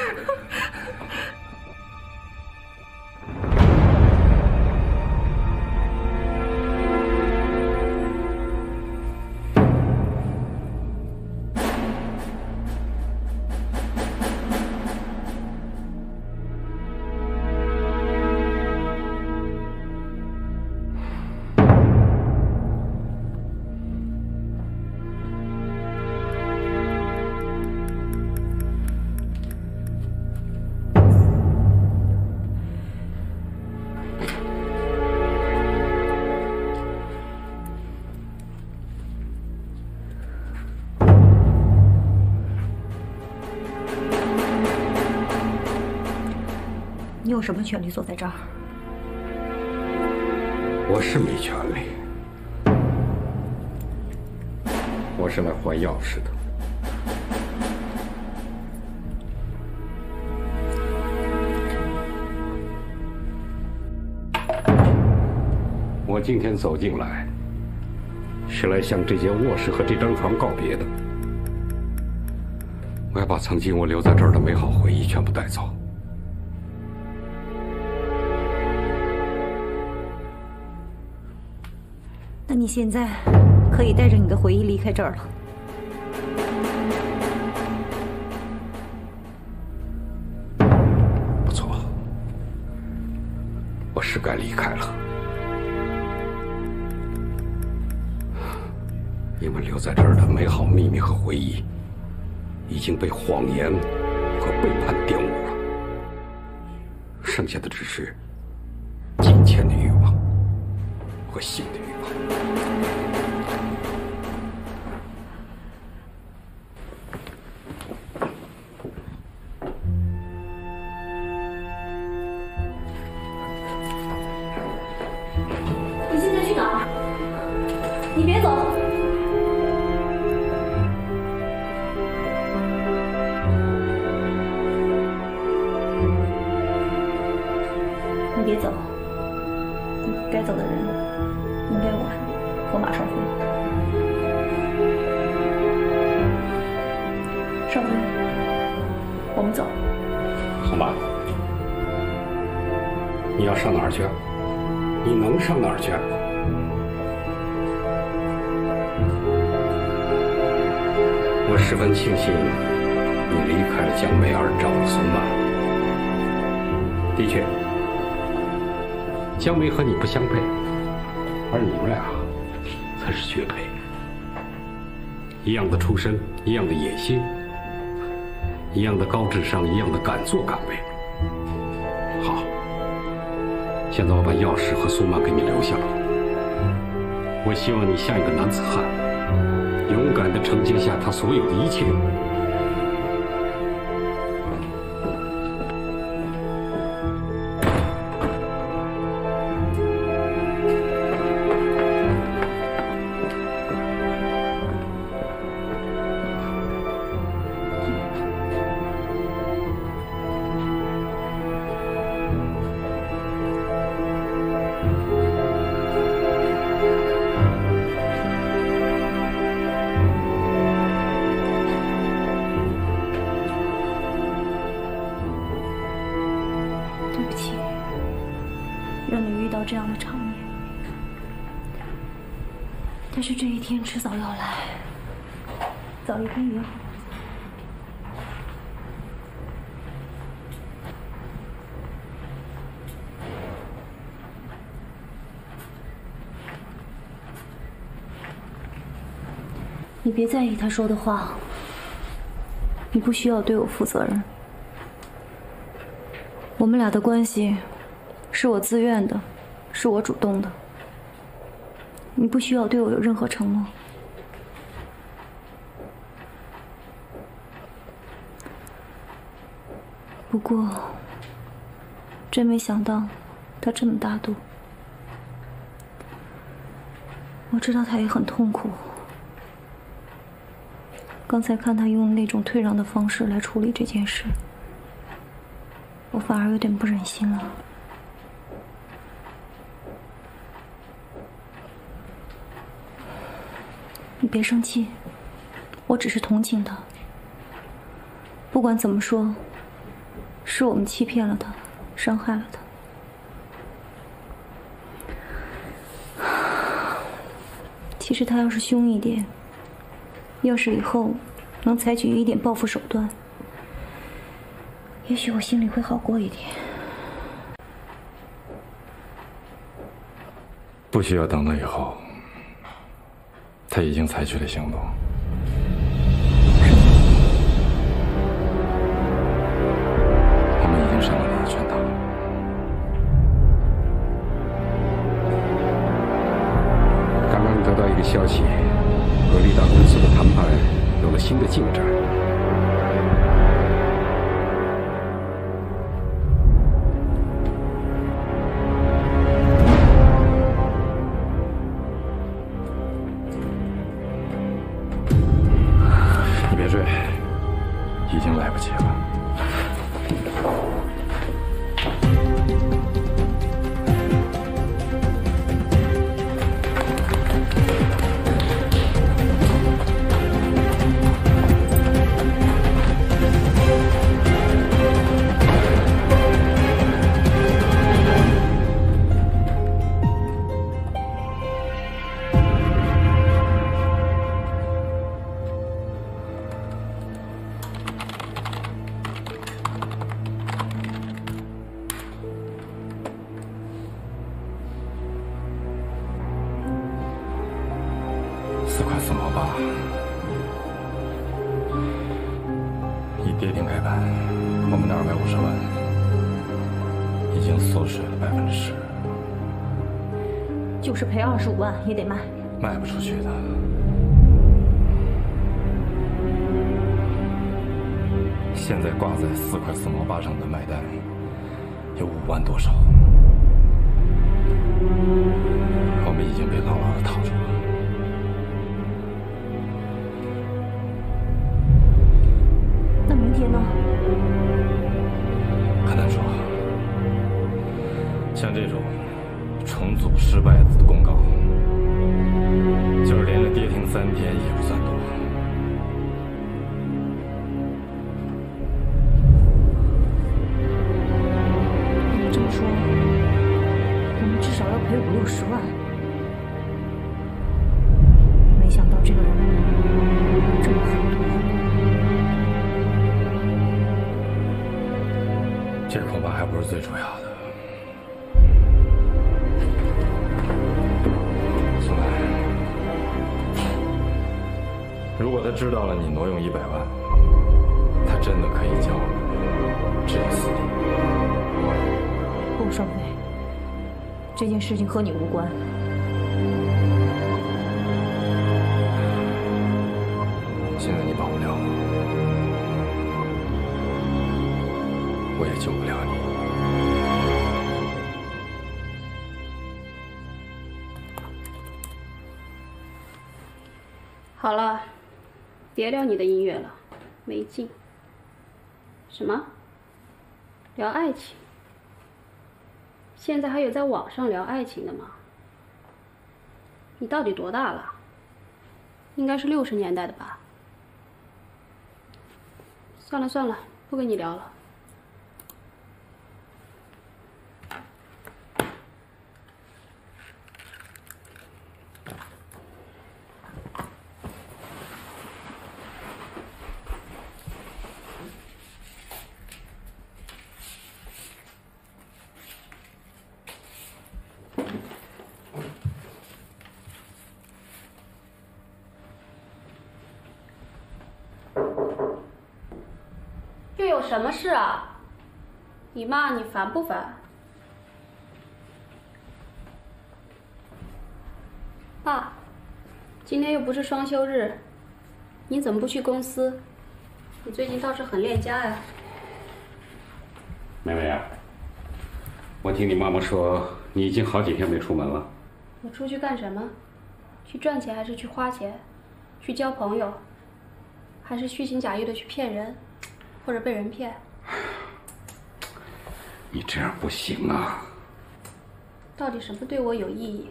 あっ。有什么权利坐在这儿？我是没权利，我是来还钥匙的。我今天走进来，是来向这间卧室和这张床告别的。我要把曾经我留在这儿的美好回忆全部带走。那你现在可以带着你的回忆离开这儿了。不错，我是该离开了。你们留在这儿的美好秘密和回忆，已经被谎言和背叛玷污了，剩下的只是金钱的欲望和性的欲望。你现在去哪？你别走！你别走，该走的人应该我我马上回。少飞，我们走。好吧，你要上哪儿去？你能上哪儿去？我十分庆幸你离开了江梅儿，找了孙曼。的确，江梅和你不相配，而你们俩才是绝配。一样的出身，一样的野心，一样的高智商，一样的敢作敢为。好，现在我把钥匙和苏曼给你留下了。我希望你像一个男子汉，勇敢地承接下他所有的一切。是这一天迟早要来，早一天也好。你别在意他说的话，你不需要对我负责任。我们俩的关系是我自愿的，是我主动的。你不需要对我有任何承诺。不过，真没想到他这么大度。我知道他也很痛苦。刚才看他用那种退让的方式来处理这件事。我反而有点不忍心了。你别生气，我只是同情他。不管怎么说，是我们欺骗了他，伤害了他。其实他要是凶一点，要是以后能采取一点报复手段，也许我心里会好过一点。不需要等到以后，他已经采取了行动。我们已经上了你的圈套。刚刚得到一个消息，格力达公司的谈判有了新的进展。以跌停开盘，我们的二百五十万已经缩水了百分之十，就是赔二十五万也得卖。卖不出去的。现在挂在四块四毛八上的卖单有五万多手，我们已经被牢牢的套住很难说。像这种重组失败的公告，就是连着跌停三天也不算多。你这么说，我们至少要赔五六十万。是最重要的。宋兰，如果他知道了你挪用一百万，他真的可以将我们置于死地。顾，少飞，这件事情和你无关。别聊你的音乐了，没劲。什么？聊爱情？现在还有在网上聊爱情的吗？你到底多大了？应该是六十年代的吧。算了算了，不跟你聊了。有什么事啊？你骂你烦不烦？爸，今天又不是双休日，你怎么不去公司？你最近倒是很恋家呀。妹妹啊，我听你妈妈说，你已经好几天没出门了。我出去干什么？去赚钱还是去花钱？去交朋友，还是虚情假意的去骗人，或者被人骗？你这样不行啊！到底什么对我有意义？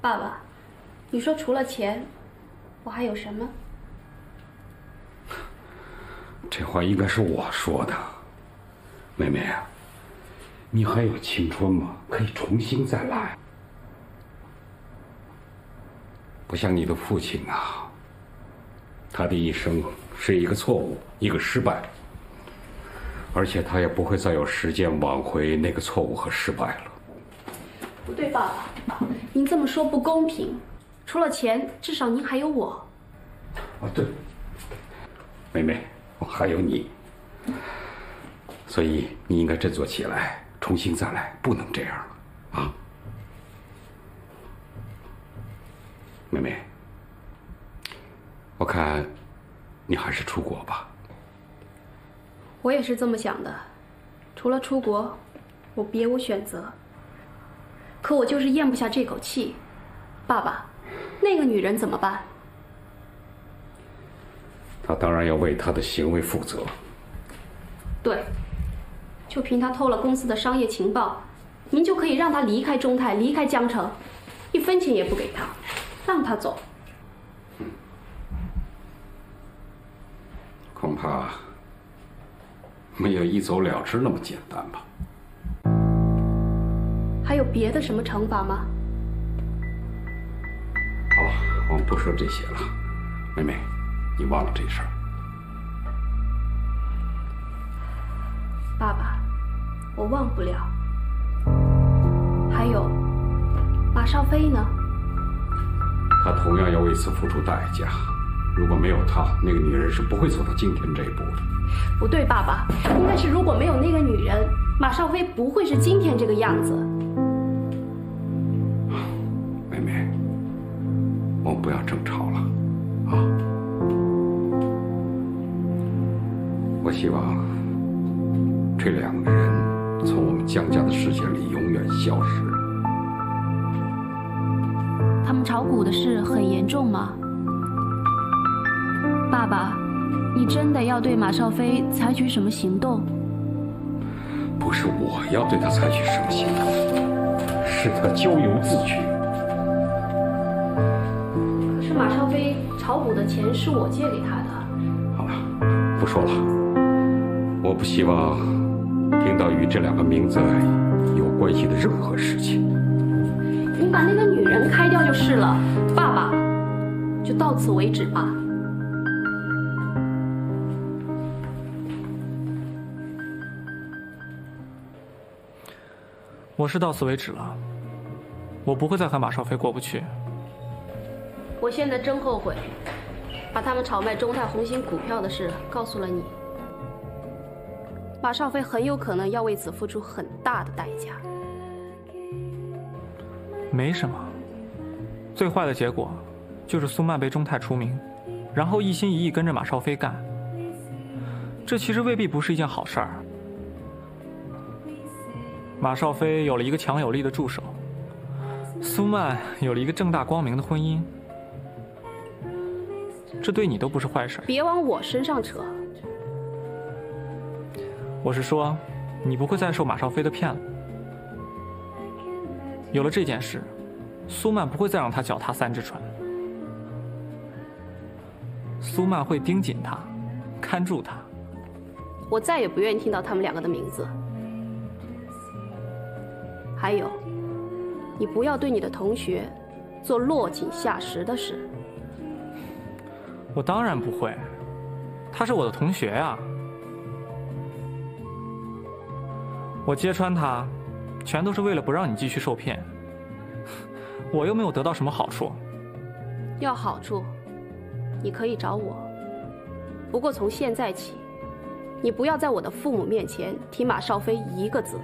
爸爸，你说除了钱，我还有什么？这话应该是我说的。妹妹啊，你还有青春吗？可以重新再来。不像你的父亲啊，他的一生是一个错误，一个失败，而且他也不会再有时间挽回那个错误和失败了。不对，爸爸，您这么说不公平。除了钱，至少您还有我。啊，对，妹妹，我还有你，所以你应该振作起来，重新再来，不能这样了，啊！妹妹，我看你还是出国吧。我也是这么想的，除了出国，我别无选择。可我就是咽不下这口气，爸爸，那个女人怎么办？她当然要为她的行为负责。对，就凭她偷了公司的商业情报，您就可以让她离开中泰，离开江城，一分钱也不给她，让她走。恐怕没有一走了之那么简单吧。还有别的什么惩罚吗？好了，我们不说这些了。妹妹，你忘了这事儿。爸爸，我忘不了。还有，马少飞呢？他同样要为此付出代价。如果没有她，那个女人是不会走到今天这一步的。不对，爸爸，应该是如果没有那个女人，马少飞不会是今天这个样子。妹妹，我们不要争吵了，啊！我希望这两个人从我们江家的视线里永远消失。他们炒股的事很严重吗？爸爸，你真的要对马少飞采取什么行动？不是我要对他采取什么行动，是他咎由自取。可是马少飞炒股的钱是我借给他的。好了，不说了。我不希望听到与这两个名字有关系的任何事情。你把那个女人开掉就是了，爸爸，就到此为止吧。我是到此为止了，我不会再和马少飞过不去。我现在真后悔，把他们炒卖中泰红星股票的事告诉了你。马少飞很有可能要为此付出很大的代价。没什么，最坏的结果就是苏曼被中泰除名，然后一心一意跟着马少飞干。这其实未必不是一件好事儿。马少飞有了一个强有力的助手，苏曼有了一个正大光明的婚姻，这对你都不是坏事。别往我身上扯。我是说，你不会再受马少飞的骗了。有了这件事，苏曼不会再让他脚踏三只船。苏曼会盯紧他，看住他。我再也不愿意听到他们两个的名字。还有，你不要对你的同学做落井下石的事。我当然不会，他是我的同学呀。我揭穿他，全都是为了不让你继续受骗。我又没有得到什么好处。要好处，你可以找我。不过从现在起，你不要在我的父母面前提马少飞一个字。